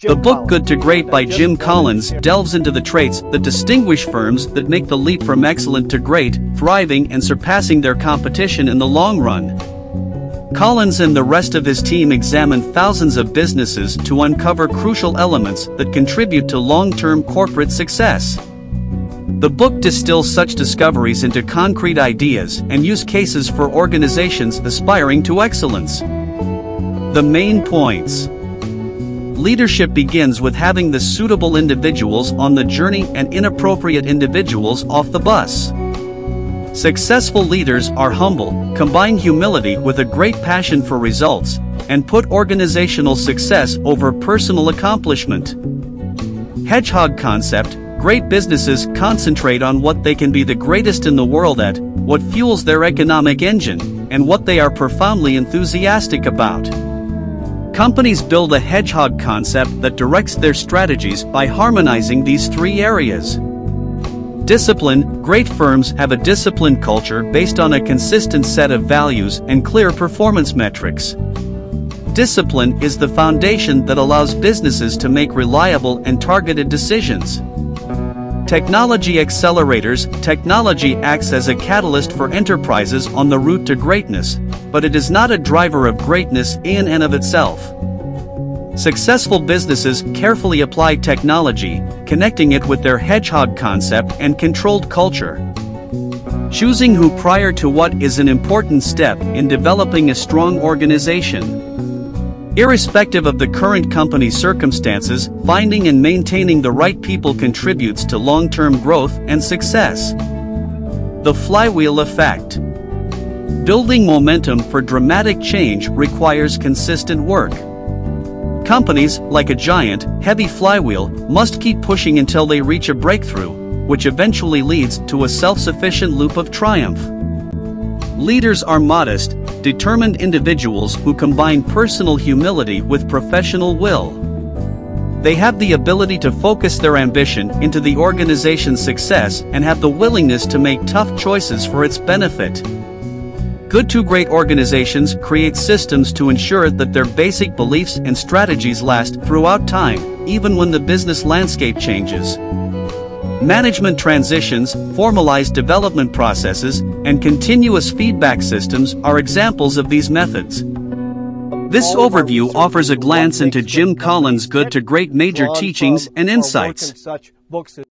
The book Good to Great by Jim Collins delves into the traits that distinguish firms that make the leap from excellent to great, thriving and surpassing their competition in the long run. Collins and the rest of his team examine thousands of businesses to uncover crucial elements that contribute to long-term corporate success. The book distills such discoveries into concrete ideas and use cases for organizations aspiring to excellence. The main points. Leadership begins with having the suitable individuals on the journey and inappropriate individuals off the bus. Successful leaders are humble, combine humility with a great passion for results, and put organizational success over personal accomplishment. Hedgehog concept Great businesses concentrate on what they can be the greatest in the world at, what fuels their economic engine, and what they are profoundly enthusiastic about. Companies build a hedgehog concept that directs their strategies by harmonizing these three areas. Discipline Great firms have a disciplined culture based on a consistent set of values and clear performance metrics. Discipline is the foundation that allows businesses to make reliable and targeted decisions. Technology accelerators Technology acts as a catalyst for enterprises on the route to greatness, but it is not a driver of greatness in and of itself. Successful businesses carefully apply technology, connecting it with their hedgehog concept and controlled culture. Choosing who prior to what is an important step in developing a strong organization. Irrespective of the current company circumstances, finding and maintaining the right people contributes to long-term growth and success. The flywheel effect. Building momentum for dramatic change requires consistent work. Companies, like a giant, heavy flywheel, must keep pushing until they reach a breakthrough, which eventually leads to a self-sufficient loop of triumph. Leaders are modest, determined individuals who combine personal humility with professional will. They have the ability to focus their ambition into the organization's success and have the willingness to make tough choices for its benefit. Good to great organizations create systems to ensure that their basic beliefs and strategies last throughout time, even when the business landscape changes. Management transitions, formalized development processes, and continuous feedback systems are examples of these methods. This overview offers a glance into Jim Collins' good to great major teachings and insights.